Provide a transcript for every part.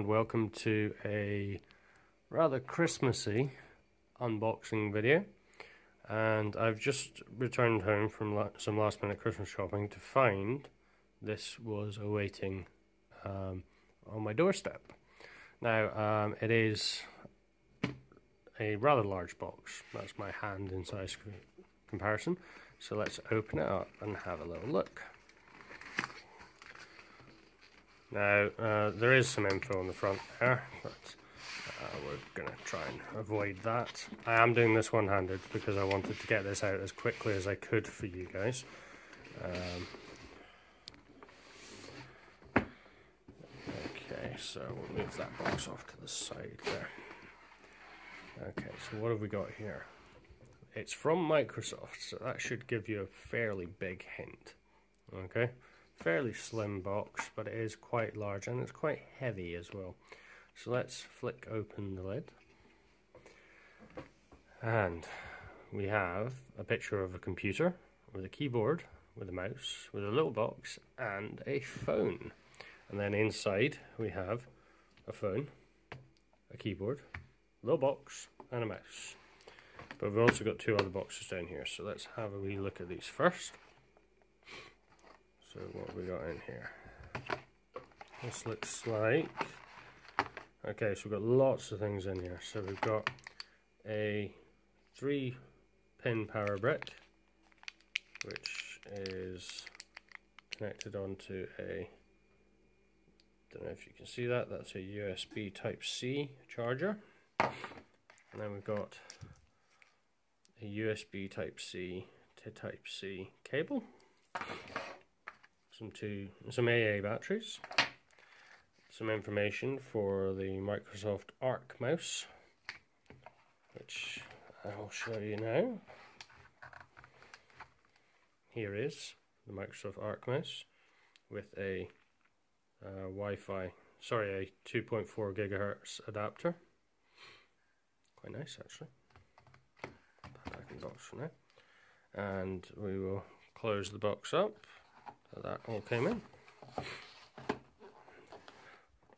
and welcome to a rather Christmassy unboxing video. And I've just returned home from la some last minute Christmas shopping to find this was awaiting um, on my doorstep. Now, um, it is a rather large box. That's my hand in size comparison. So let's open it up and have a little look. Now, uh, there is some info on the front there, but uh, we're going to try and avoid that. I am doing this one-handed because I wanted to get this out as quickly as I could for you guys. Um, okay, so we'll move that box off to the side there. Okay, so what have we got here? It's from Microsoft, so that should give you a fairly big hint. Okay fairly slim box, but it is quite large and it's quite heavy as well. So let's flick open the lid. And we have a picture of a computer with a keyboard, with a mouse, with a little box, and a phone. And then inside we have a phone, a keyboard, a little box, and a mouse. But we've also got two other boxes down here, so let's have a wee look at these first. So what we got in here? This looks like okay. So we've got lots of things in here. So we've got a three-pin power brick, which is connected onto a. Don't know if you can see that. That's a USB Type C charger, and then we've got a USB Type C to Type C cable some two some AA batteries, some information for the Microsoft Arc mouse, which I will show you now. Here is the Microsoft Arc mouse with a uh, Wi-Fi, sorry, a 2.4 gigahertz adapter. Quite nice actually. Back in box for now, and we will close the box up. That all came in.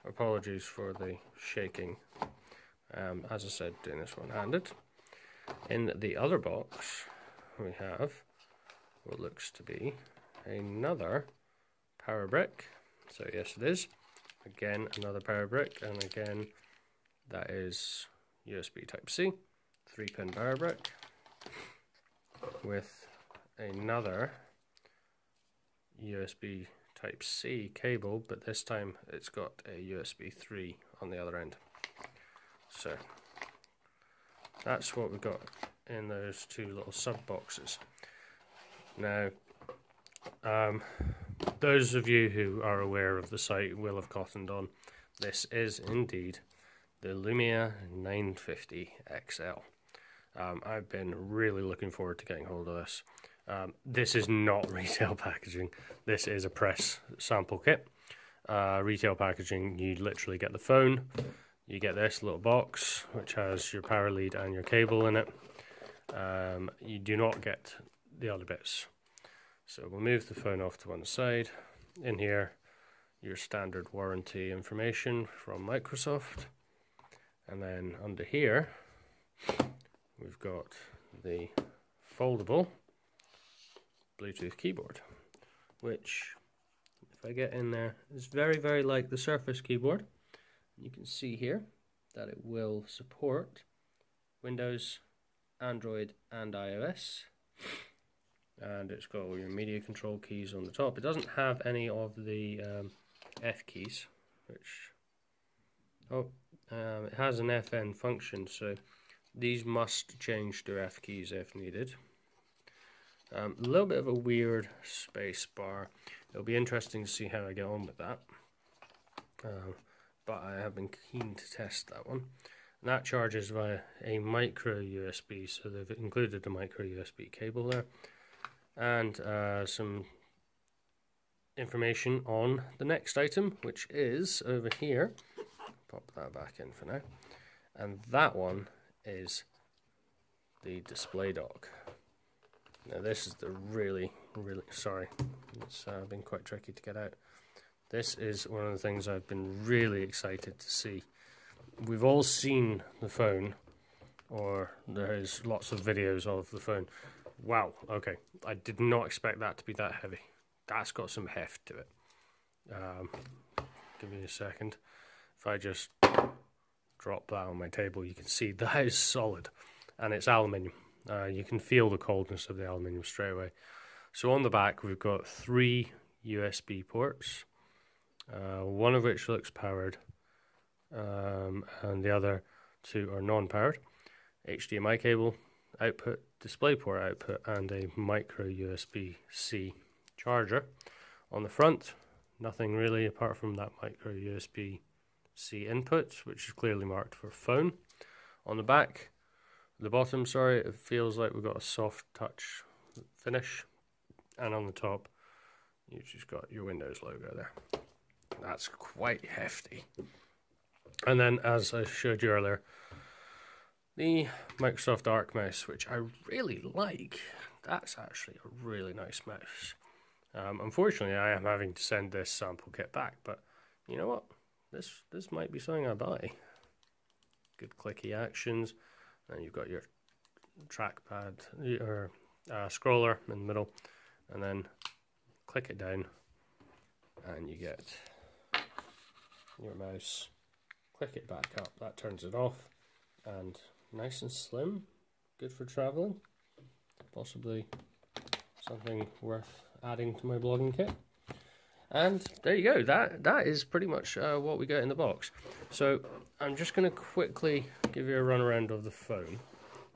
Apologies for the shaking. Um, as I said, doing this one-handed. In the other box, we have what looks to be another power brick. So yes, it is. Again, another power brick, and again, that is USB Type-C, three-pin power brick, with another USB Type C cable, but this time it's got a USB 3 on the other end. So that's what we've got in those two little sub boxes. Now, um, those of you who are aware of the site will have cottoned on. This is indeed the Lumia 950 XL. Um, I've been really looking forward to getting hold of this. Um, this is not retail packaging. This is a press sample kit. Uh, retail packaging, you literally get the phone, you get this little box which has your power lead and your cable in it. Um, you do not get the other bits. So we'll move the phone off to one side. In here, your standard warranty information from Microsoft. And then under here, we've got the foldable Bluetooth keyboard, which, if I get in there, is very, very like the Surface keyboard. You can see here that it will support Windows, Android, and iOS. And it's got all your media control keys on the top. It doesn't have any of the um, F keys, which oh, um, it has an FN function, so these must change to F keys if needed. Um, a little bit of a weird space bar. It'll be interesting to see how I get on with that. Uh, but I have been keen to test that one. And that charges via a micro USB, so they've included a micro USB cable there. And uh, some information on the next item, which is over here. Pop that back in for now. And that one is the display dock. Now this is the really, really, sorry, it's uh, been quite tricky to get out. This is one of the things I've been really excited to see. We've all seen the phone, or there's lots of videos of the phone. Wow, okay. I did not expect that to be that heavy. That's got some heft to it. Um, give me a second. If I just drop that on my table, you can see that is solid. And it's aluminium. Uh, you can feel the coldness of the aluminium straight away. So on the back, we've got three USB ports, uh, one of which looks powered, um, and the other two are non-powered. HDMI cable output, DisplayPort output, and a micro USB-C charger. On the front, nothing really apart from that micro USB-C input, which is clearly marked for phone. On the back, the bottom, sorry, it feels like we've got a soft touch finish. And on the top, you've just got your Windows logo there. That's quite hefty. And then, as I showed you earlier, the Microsoft Arc mouse, which I really like. That's actually a really nice mouse. Um, unfortunately, I am having to send this sample kit back, but you know what? This this might be something I buy. Good clicky actions, and you've got your trackpad, or uh, scroller in the middle, and then click it down, and you get your mouse. Click it back up. That turns it off, and nice and slim, good for traveling. Possibly something worth adding to my blogging kit. And there you go. That that is pretty much uh, what we get in the box. So I'm just going to quickly give you a run around of the phone,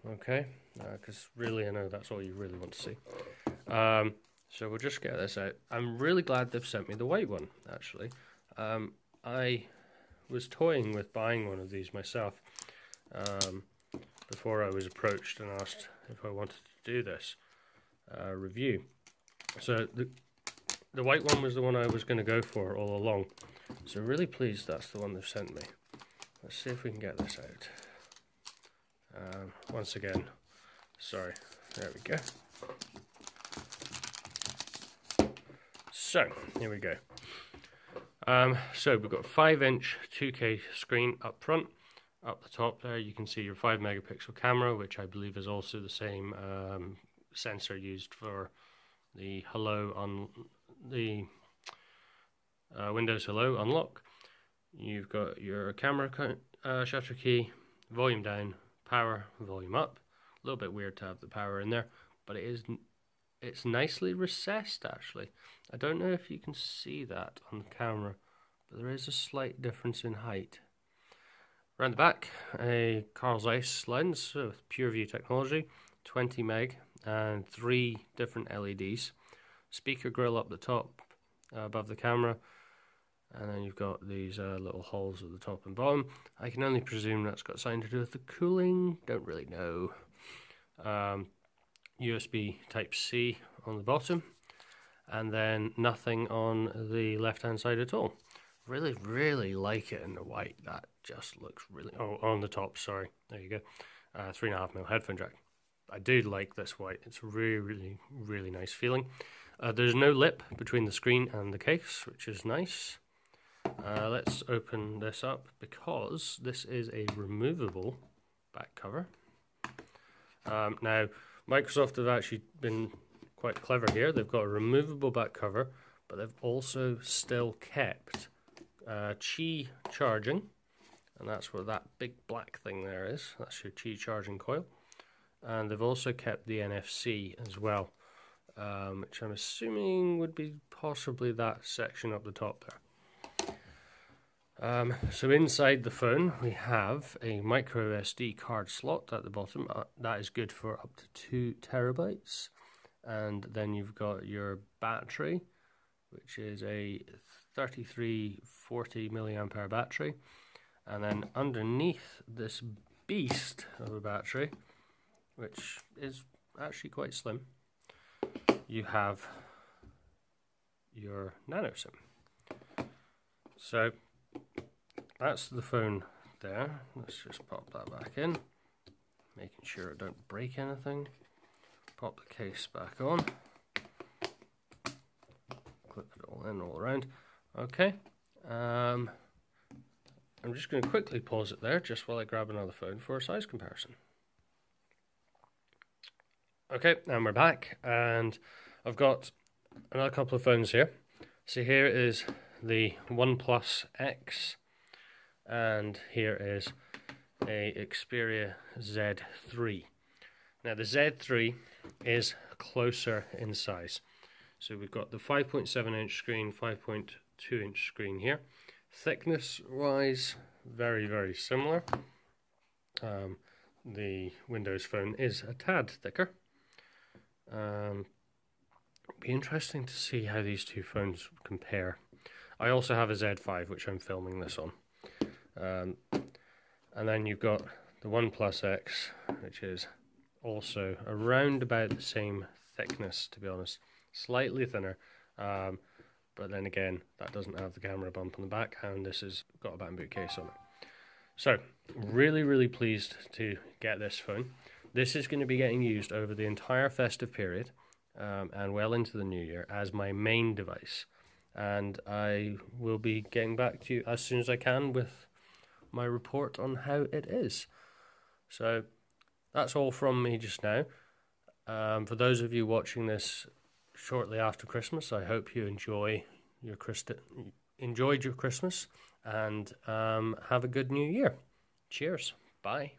okay? Because uh, really, I know that's all you really want to see. Um, so we'll just get this out. I'm really glad they've sent me the white one. Actually, um, I was toying with buying one of these myself um, before I was approached and asked if I wanted to do this uh, review. So the the white one was the one I was going to go for all along. So really pleased that's the one they've sent me. Let's see if we can get this out. Um, once again, sorry, there we go. So, here we go. Um, so we've got 5 inch 2K screen up front. Up the top there you can see your 5 megapixel camera, which I believe is also the same um, sensor used for the hello on the uh, Windows Hello unlock. You've got your camera uh, shutter key, volume down, power, volume up. A little bit weird to have the power in there, but it is it's nicely recessed actually. I don't know if you can see that on the camera, but there is a slight difference in height. Around the back, a Carl Zeiss lens with PureView technology, 20 meg, and three different LEDs. Speaker grill up the top uh, above the camera, and then you've got these uh, little holes at the top and bottom. I can only presume that's got something to do with the cooling, don't really know. Um, USB Type C on the bottom, and then nothing on the left hand side at all. Really, really like it in the white. That just looks really. Oh, on the top, sorry. There you go. Uh, three and a half mil headphone jack. I do like this white. It's really, really, really nice feeling. Uh, there's no lip between the screen and the case, which is nice. Uh, let's open this up because this is a removable back cover. Um, now, Microsoft have actually been quite clever here. They've got a removable back cover, but they've also still kept uh, Qi charging, and that's where that big black thing there is. That's your Qi charging coil. And they've also kept the NFC as well um, which I'm assuming would be possibly that section up the top there. Um, so inside the phone we have a micro SD card slot at the bottom. Uh, that is good for up to two terabytes. And then you've got your battery, which is a 3340 milliampere hour battery. And then underneath this beast of a battery, which is actually quite slim, you have your nano SIM. So that's the phone there. Let's just pop that back in, making sure it don't break anything. Pop the case back on. Clip it all in all around. Okay. Um, I'm just going to quickly pause it there just while I grab another phone for a size comparison. Okay, and we're back, and I've got another couple of phones here. So here is the OnePlus X, and here is a Xperia Z3. Now the Z3 is closer in size. So we've got the 5.7 inch screen, 5.2 inch screen here. Thickness wise, very, very similar. Um, the Windows phone is a tad thicker. Um, be interesting to see how these two phones compare. I also have a Z5 which I'm filming this on. Um, and then you've got the OnePlus X which is also around about the same thickness to be honest. Slightly thinner. Um, but then again that doesn't have the camera bump on the back and this has got a bamboo case on it. So really really pleased to get this phone. This is going to be getting used over the entire festive period um, and well into the new year as my main device. And I will be getting back to you as soon as I can with my report on how it is. So that's all from me just now. Um, for those of you watching this shortly after Christmas, I hope you enjoy your Christi- enjoyed your Christmas and um, have a good New Year. Cheers. Bye.